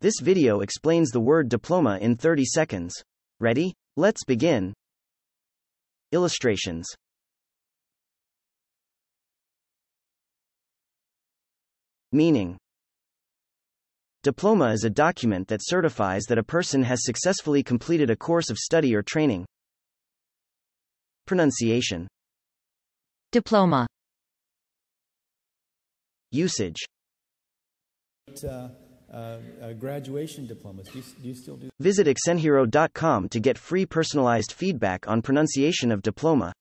This video explains the word diploma in 30 seconds. Ready? Let's begin. Illustrations. Meaning Diploma is a document that certifies that a person has successfully completed a course of study or training. Pronunciation Diploma. Usage uh, uh, uh, graduation diplomas. Do you, do you still do Visit accenthero.com to get free personalized feedback on pronunciation of diploma.